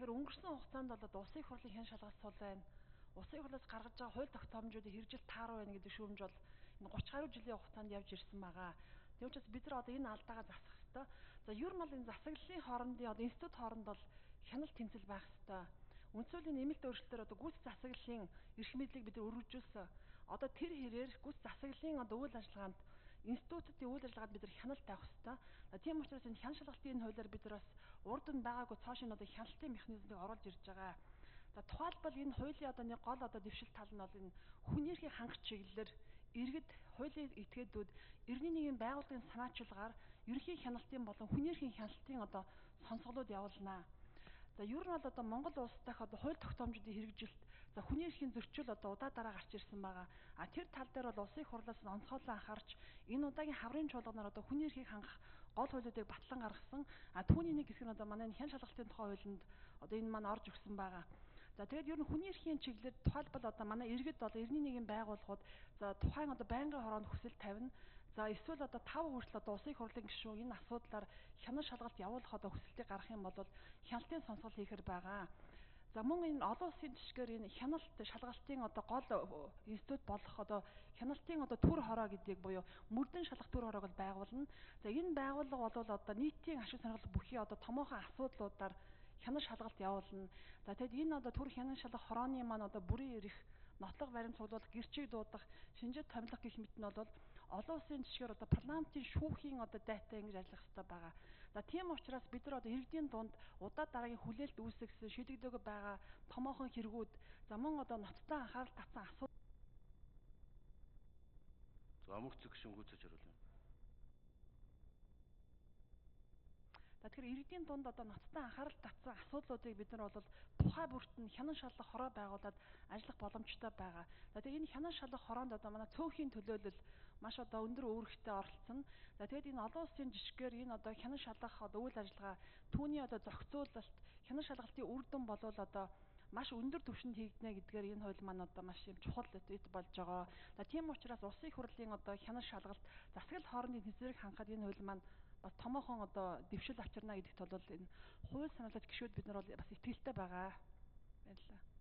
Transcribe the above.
Тэгэхээр өнгөрсөн хугацаанд бол улсын хурлын хэн шалгах сул байна. Улсын хурлаас гаргаж байгаа хууль тогтоомжуудыг хэрэгжил тааруу байна гэдэг шүүмж бол энэ 30 гаруй жилийн хугацаанд явж ирсэн байгаа. Тийм учраас бид нар одоо энэ алдаагаа засах хэрэгтэй. За ер нь бол энэ засаглалын хоорондын одоо институт хооронд бол хяналт тэмцэл байх хэрэгтэй. Үндсүүлийн нэмэлт өөрчлөлтөөр одоо гүйц засаглалын эрх мэдлийг бид өргөжүүлсэн. Одоо тэр хэрээр гүйц засаглалын одоо үйл ажиллагаанд институтуудын үйл ажиллагаанд бид нар хяналт тавих хэрэгтэй. Тийм учраас энэ хян шалгалтын хуулиар бид нар бас урд нь байгаагүй нь одоо хяналтын механизмыг оруулж ирж байгаа. За тухайлбал энэ хуулийн одоо нэг гол одоо дэвшил тал нь бол энэ хүний эрхийн хангах чиглэлээр иргэд хуулийн этгээдүүд эртний нэгэн байгууллагын санаачилгаар ерөнхий хяналтын болон хүний эрхийн хяналтын одоо сонсголууд явуулнаа. За ер нь бол одоо Монгол улс дахь одоо хууль тогтоомжуудын хэрэгжилт за хүний эрхийн зөрчил одоо удаа дараа гарч ирсэн байгаа. А тэр тал дээр бол улсын хурлаас онцгойлон анхаарч энэ удаагийн хаврын чуулганаар одоо хүний эрхийг хангах гол хуулиудыг батлан гаргасан. А түүний нэг хэсэг нь одоо манай хэн шалгалтын тухай хуулинд одоо энэ маань орж өгсөн байгаа. За тэгээд ер нь хүний эрхийн чиглэлээр тухайлбал одоо манай иргэд бол эртний нэгэн байгууллагууд за тухайн одоо байнгын хороонд хүсэл тавина. За эсвэл одоо 5 хүртэл одоо улсын хурлын гишүүн энэ асуудлаар хянан шалгалт явуулах одоо хүсэлтийг гаргах юм бол хяналтын сонсгол хийхэр байгаа. За мөн энэ олон улсын жишгээр энэ хяналт шалгалтын одоо гол институт болох одоо хяналтын одоо төр хороо гэдгийг буюу мөрдөн шалгах төр хороог байгуулна. За энэ байгууллага бол одоо нийтийн ашиг сонирхол бүхий одоо томоохон асуудлуудаар хянан шалгалт явуулна. За тэгэд энэ одоо төр хянан шалгах хорооны маань одоо бүрийн эрх нотлох баримт цуглуулах, гэрчийг дуудах, шинжит томилох гэх мэт нь бол олон улсын жишгээр одоо парламентын шүүхийн одоо дайтай ингэж ажиллах хэрэгтэй байгаа. За тийм учраас бид нар одоо иргэдийн дунд удаа дараагийн хүлээлт үүсгэсэн шийдэгдээгүй байгаа томоохон хэрэгүүд за мөн одоо ноцтой анхаарал татсан асуудал За амгц гүшин гүйцэж оруулна. За тэгэхээр иргэдийн дунд одоо ноцтой анхаарал татсан асуудлуудыг бид нар бол тухай бүрт нь хянан шалгах хороо байгуулад ажиллах боломжтой байгаа. За тэгээ энэ хянан шалгах хороонд одоо манай цөөхөн төлөөлөл маш одоо өндөр үүрэгтэй оролцсон. За тэгээд энэ олон улсын жишгээр энэ одоо хянан шалгах одоо үйл ажиллагаа түүний одоо зохицуулалт хянан шалгалтын үр дүн болвол одоо маш өндөр түвшинд хийгднэ гэдгээр энэ хууль маань одоо маш юм чухал эд болж байгаа. За тийм учраас улсын хурлын одоо хянан шалгалт засаглал хоорондын тэнцвэрийг хангахад энэ хууль маань бас томоохон одоо дэвшил авчирна гэдэгт бол энэ хууль санаалж гişүүд бид нар бол бас итгэлтэй байгаа. Баярлалаа.